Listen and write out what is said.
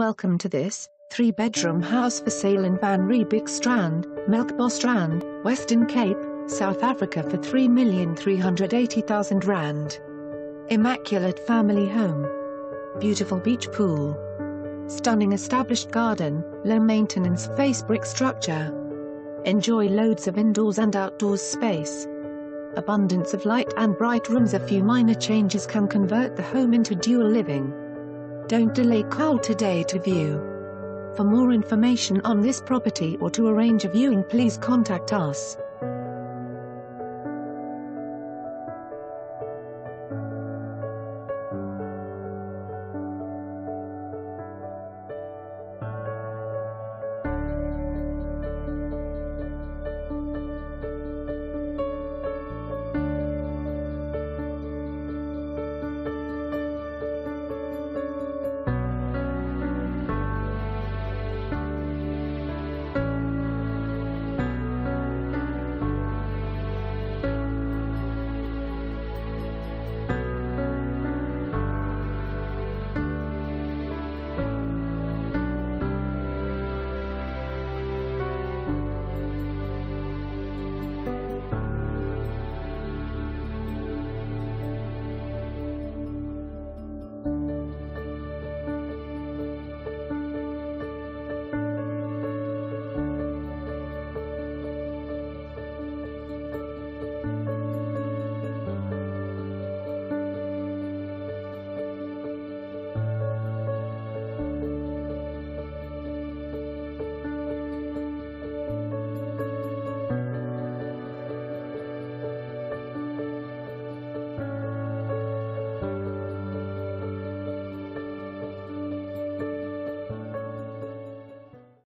Welcome to this, three-bedroom house for sale in Van Riebeeck Strand, Melkbos Strand, Western Cape, South Africa for R3,380,000. Immaculate family home. Beautiful beach pool. Stunning established garden, low maintenance face brick structure. Enjoy loads of indoors and outdoors space. Abundance of light and bright rooms a few minor changes can convert the home into dual living. Don't delay call today to view. For more information on this property or to arrange a viewing please contact us.